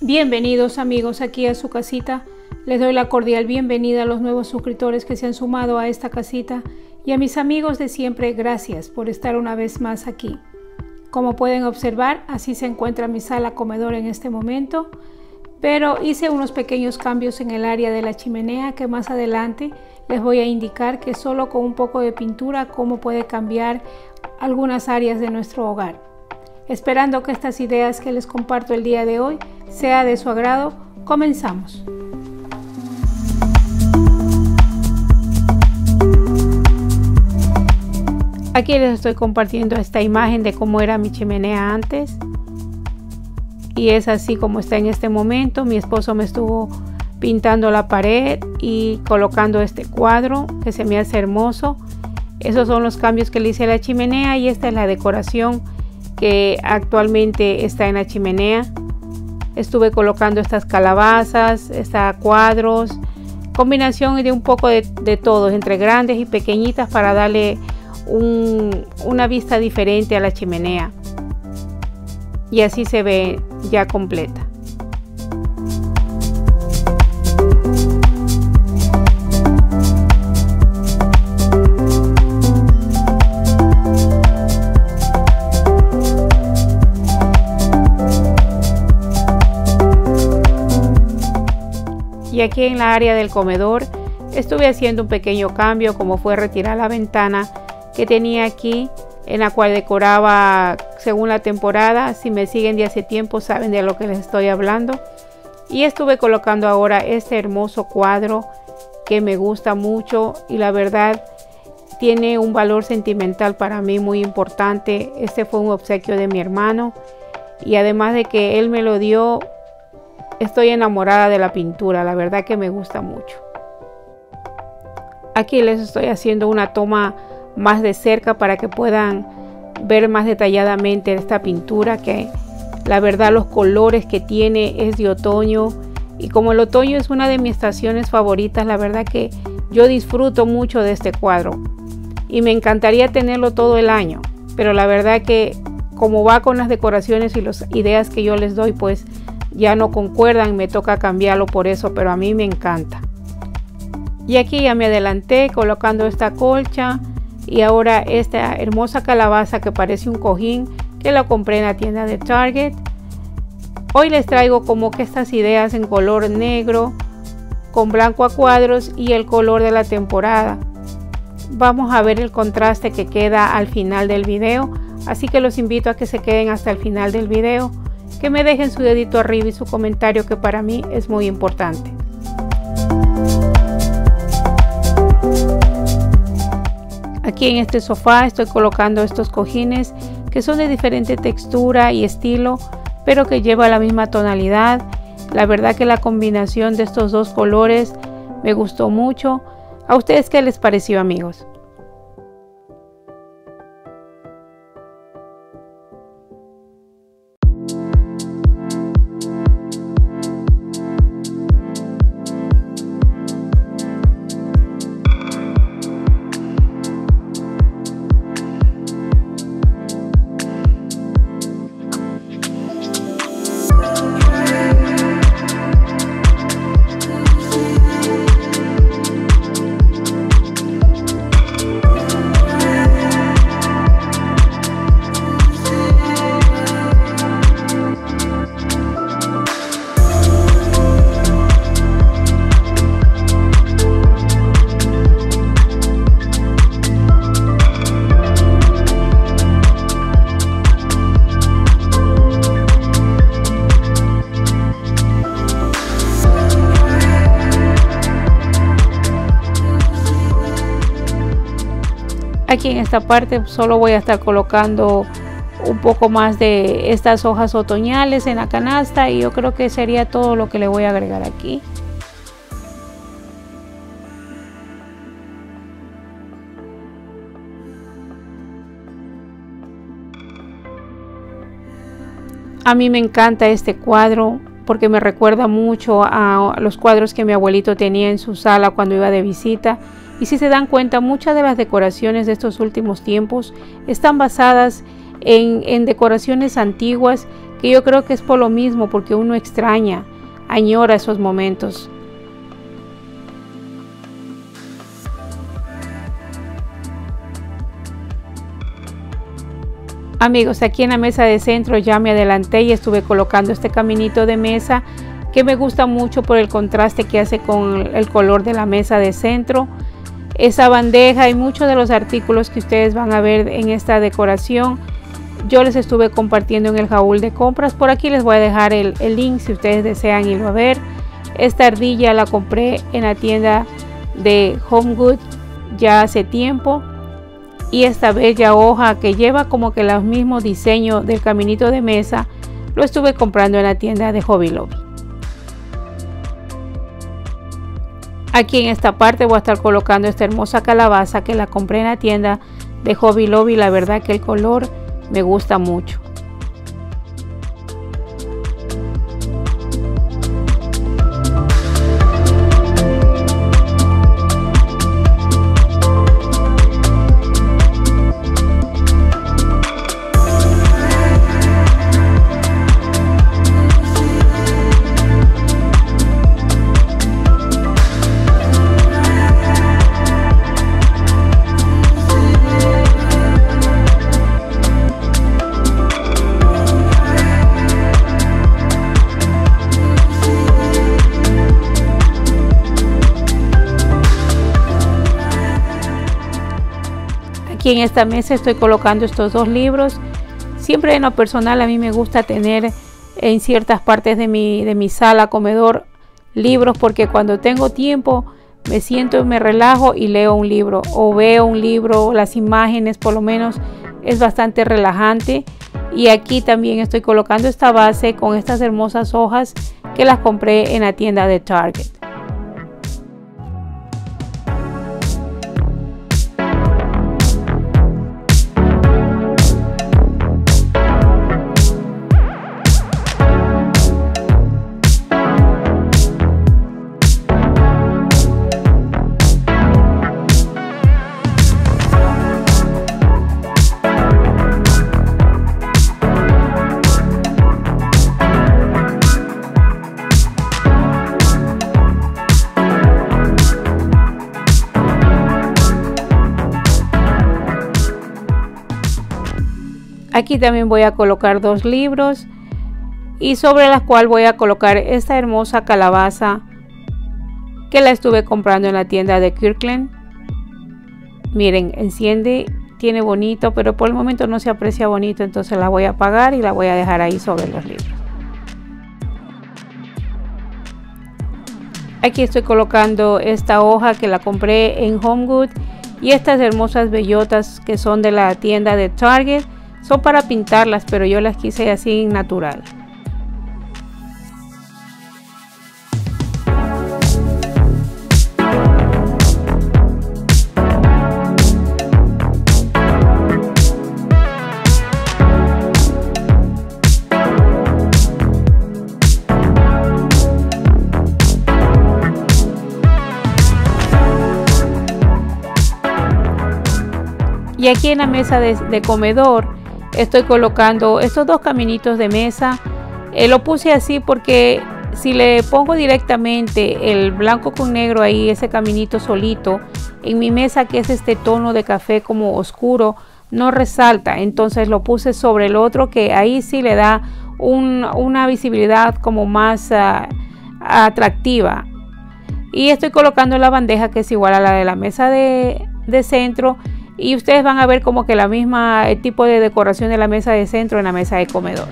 Bienvenidos amigos aquí a su casita. Les doy la cordial bienvenida a los nuevos suscriptores que se han sumado a esta casita y a mis amigos de siempre, gracias por estar una vez más aquí. Como pueden observar, así se encuentra mi sala comedor en este momento, pero hice unos pequeños cambios en el área de la chimenea que más adelante les voy a indicar que solo con un poco de pintura cómo puede cambiar algunas áreas de nuestro hogar. Esperando que estas ideas que les comparto el día de hoy sea de su agrado, comenzamos. Aquí les estoy compartiendo esta imagen de cómo era mi chimenea antes. Y es así como está en este momento. Mi esposo me estuvo pintando la pared y colocando este cuadro que se me hace hermoso. Esos son los cambios que le hice a la chimenea y esta es la decoración que actualmente está en la chimenea. Estuve colocando estas calabazas, estas cuadros, combinación de un poco de, de todos, entre grandes y pequeñitas para darle una vista diferente a la chimenea. Y así se ve ya completa. Y aquí en la área del comedor estuve haciendo un pequeño cambio como fue retirar la ventana que tenía aquí en la cual decoraba según la temporada. Si me siguen de hace tiempo saben de lo que les estoy hablando. Y estuve colocando ahora este hermoso cuadro que me gusta mucho y la verdad tiene un valor sentimental para mí muy importante. Este fue un obsequio de mi hermano y además de que él me lo dio, estoy enamorada de la pintura. La verdad que me gusta mucho. Aquí les estoy haciendo una toma más de cerca para que puedan ver más detalladamente esta pintura que la verdad los colores que tiene es de otoño y como el otoño es una de mis estaciones favoritas la verdad que yo disfruto mucho de este cuadro y me encantaría tenerlo todo el año pero la verdad que como va con las decoraciones y las ideas que yo les doy pues ya no concuerdan me toca cambiarlo por eso pero a mí me encanta y aquí ya me adelanté colocando esta colcha y ahora esta hermosa calabaza que parece un cojín que la compré en la tienda de Target. Hoy les traigo como que estas ideas en color negro con blanco a cuadros y el color de la temporada. Vamos a ver el contraste que queda al final del video, así que los invito a que se queden hasta el final del video, que me dejen su dedito arriba y su comentario que para mí es muy importante. Aquí en este sofá estoy colocando estos cojines que son de diferente textura y estilo, pero que lleva la misma tonalidad. La verdad que la combinación de estos dos colores me gustó mucho. ¿A ustedes qué les pareció amigos? En esta parte solo voy a estar colocando un poco más de estas hojas otoñales en la canasta y yo creo que sería todo lo que le voy a agregar aquí. A mí me encanta este cuadro porque me recuerda mucho a los cuadros que mi abuelito tenía en su sala cuando iba de visita y si se dan cuenta, muchas de las decoraciones de estos últimos tiempos están basadas en, en decoraciones antiguas que yo creo que es por lo mismo, porque uno extraña, añora esos momentos. Amigos, aquí en la mesa de centro ya me adelanté y estuve colocando este caminito de mesa que me gusta mucho por el contraste que hace con el color de la mesa de centro. Esa bandeja y muchos de los artículos que ustedes van a ver en esta decoración yo les estuve compartiendo en el jaúl de compras. Por aquí les voy a dejar el, link si ustedes desean irlo a ver. Esta ardilla la compré en la tienda de Home Good ya hace tiempo y esta bella hoja que lleva como que los mismos diseños del caminito de mesa lo estuve comprando en la tienda de Hobby Lobby. Aquí en esta parte voy a estar colocando esta hermosa calabaza que la compré en la tienda de Hobby Lobby. La verdad que el color me gusta mucho. Aquí en esta mesa estoy colocando estos dos libros. Siempre en lo personal a mí me gusta tener en ciertas partes de mi, de mi sala, comedor, libros porque cuando tengo tiempo me siento y me relajo y leo un libro o veo un libro, las imágenes por lo menos es bastante relajante. Y aquí también estoy colocando esta base con estas hermosas hojas que las compré en la tienda de Target. Aquí también voy a colocar dos libros y sobre la cual voy a colocar esta hermosa calabaza que la estuve comprando en la tienda de Kirkland. Miren, enciende, tiene bonito, pero por el momento no se aprecia bonito, entonces la voy a apagar y la voy a dejar ahí sobre los libros. Aquí estoy colocando esta hoja que la compré en Homegood y estas hermosas bellotas que son de la tienda de Target son para pintarlas, pero yo las quise así natural. Y aquí en la mesa de, de comedor estoy colocando estos dos caminitos de mesa. Eh, lo puse así porque si le pongo directamente el blanco con negro ahí, ese caminito solito, en mi mesa que es este tono de café como oscuro, no resalta. Entonces lo puse sobre el otro que ahí sí le da una visibilidad como más ah, atractiva. Y estoy colocando la bandeja que es igual a la de la mesa de, de centro y ustedes van a ver como que la misma tipo de decoración de la mesa de centro en la mesa de comedor.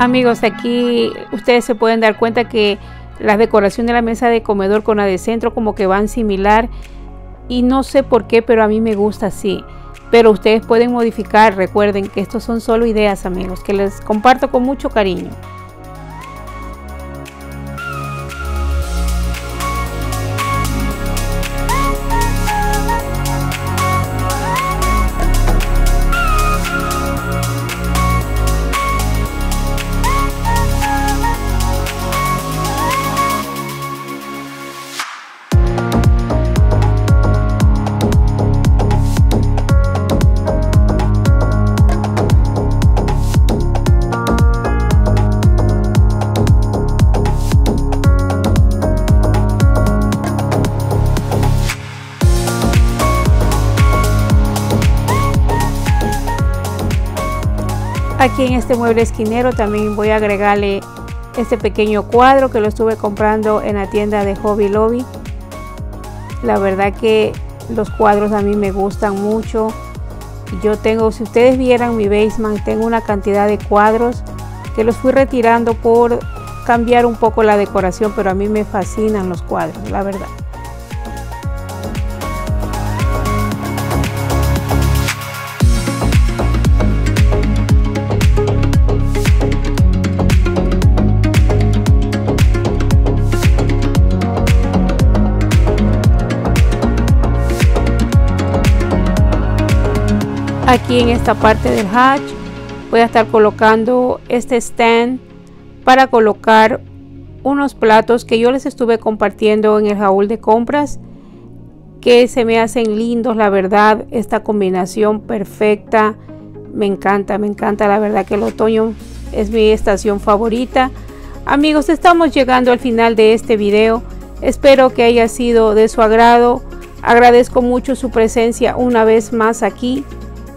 Amigos, aquí ustedes se pueden dar cuenta que la decoración de la mesa de comedor con la de centro como que van similar y no sé por qué, pero a mí me gusta así. Pero ustedes pueden modificar, recuerden que estos son solo ideas amigos, que les comparto con mucho cariño. Aquí en este mueble esquinero también voy a agregarle este pequeño cuadro que lo estuve comprando en la tienda de Hobby Lobby. La verdad que los cuadros a mí me gustan mucho. Yo tengo, si ustedes vieran mi basement, tengo una cantidad de cuadros que los fui retirando por cambiar un poco la decoración, pero a mí me fascinan los cuadros, la verdad. Aquí en esta parte del hatch. Voy a estar colocando este stand para colocar unos platos que yo les estuve compartiendo en el jaúl de compras que se me hacen lindos la verdad. Esta combinación perfecta me encanta me encanta la verdad que el otoño es mi estación favorita. Amigos estamos llegando al final de este video. Espero que haya sido de su agrado. Agradezco mucho su presencia una vez más aquí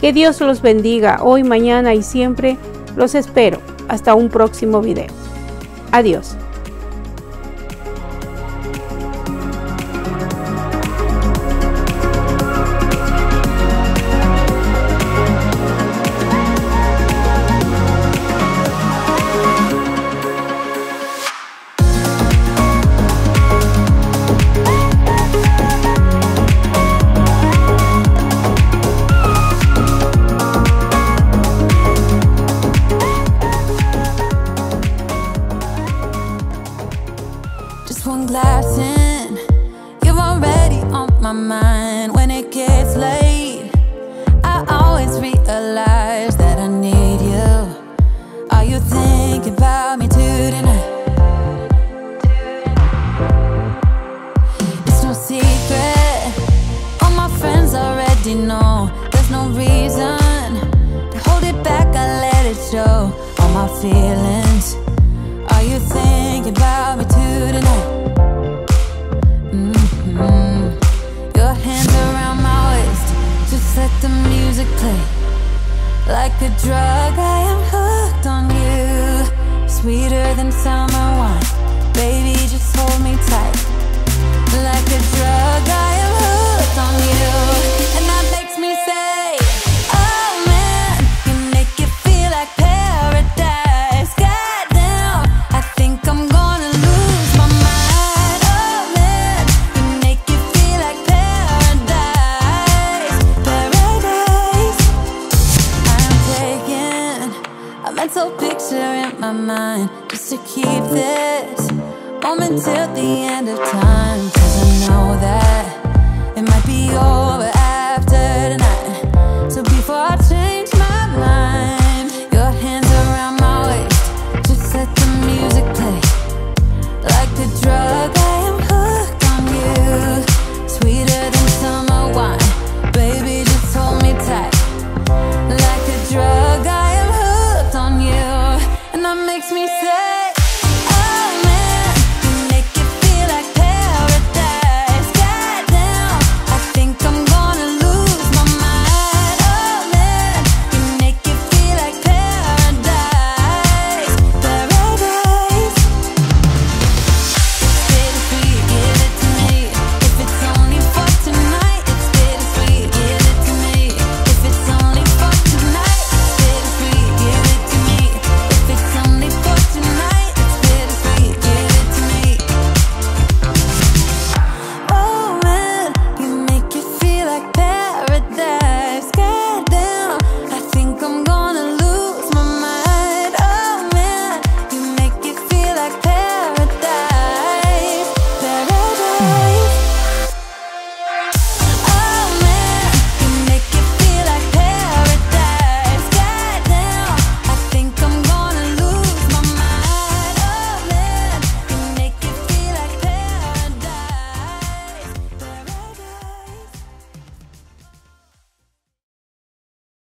que Dios los bendiga hoy, mañana y siempre. Los espero. Hasta un próximo video. Adiós. glassing. You're already on my mind when it gets late. I always realize that I need you. Are you thinking about me too tonight? It's no secret. All my friends already know there's no reason to hold it back. I let it show all my feelings.